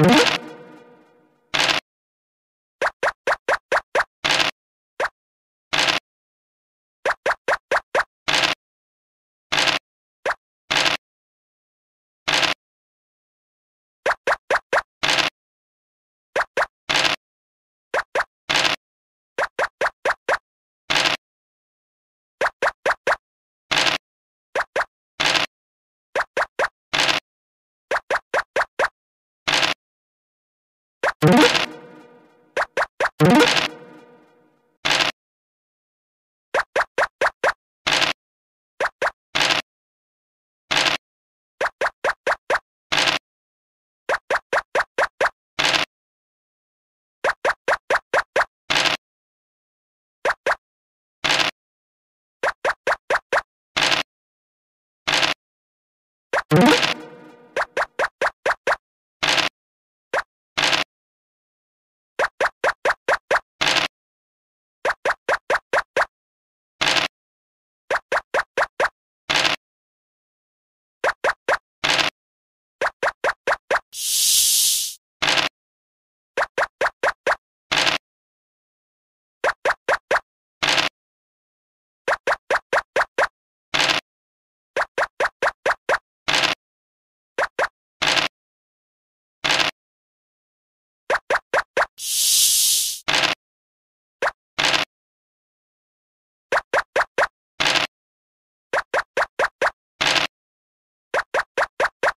you Thank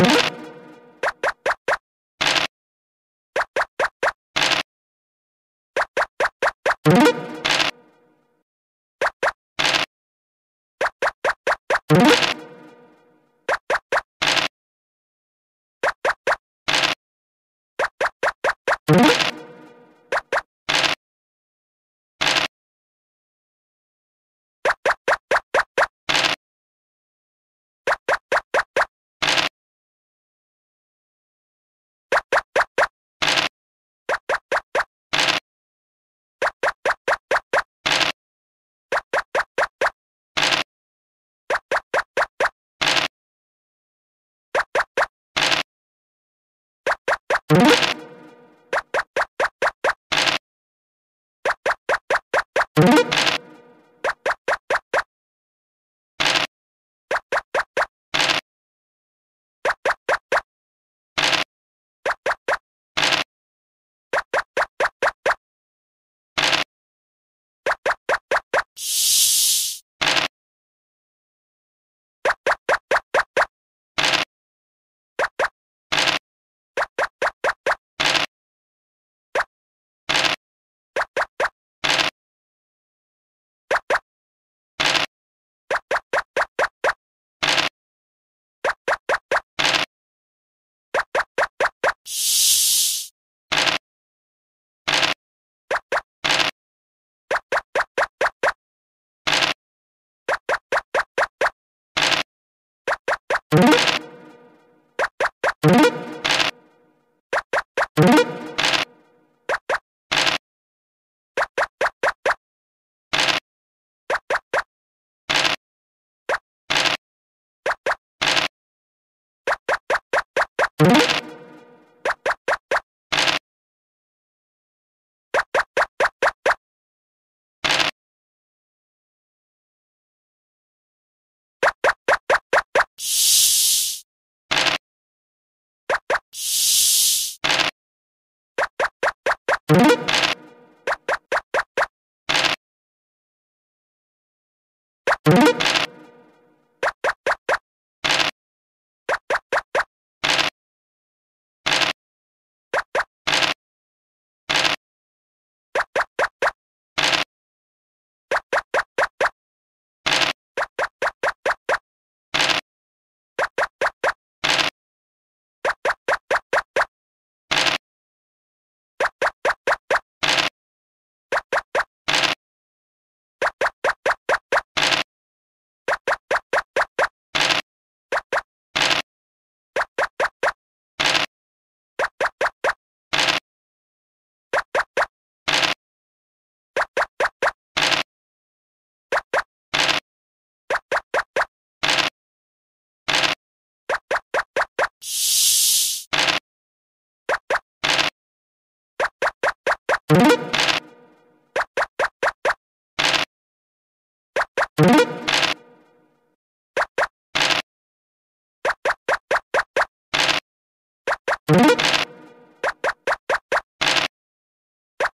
you you.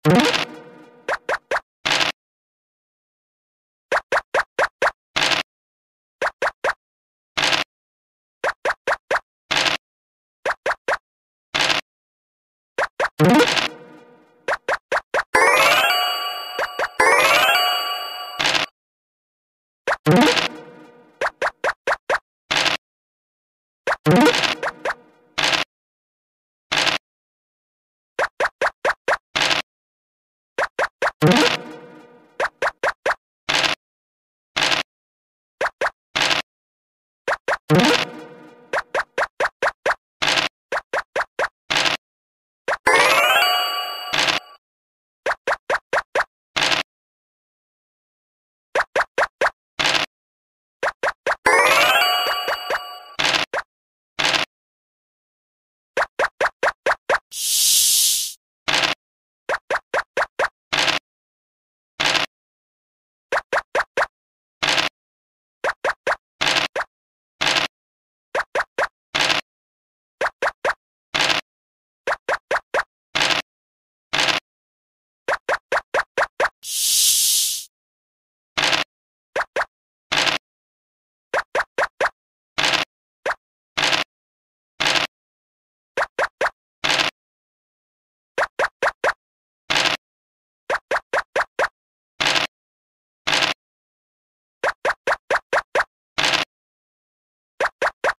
You What?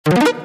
you.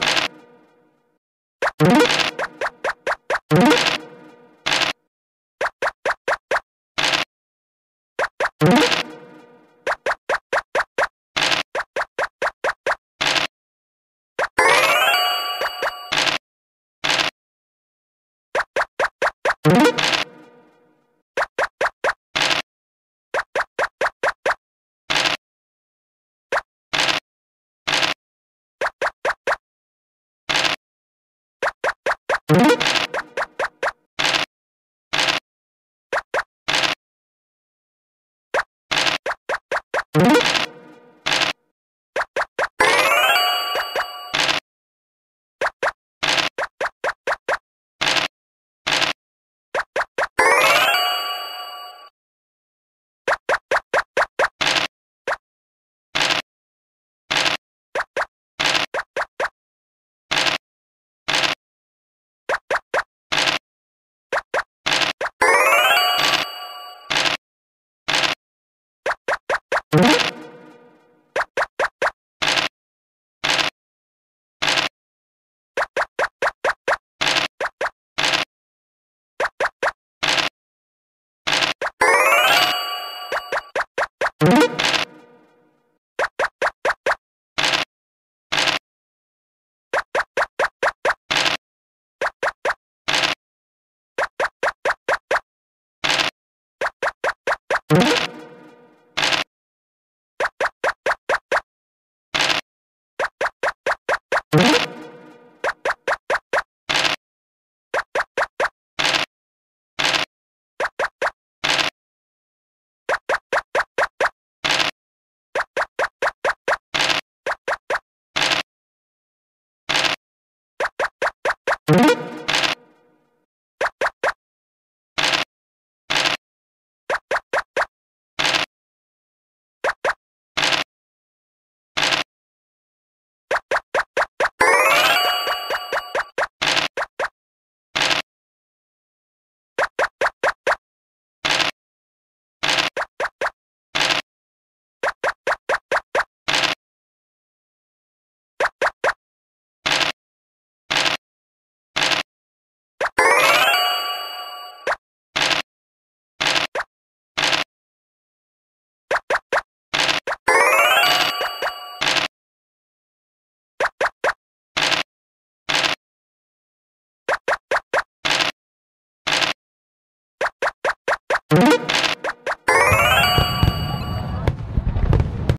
you.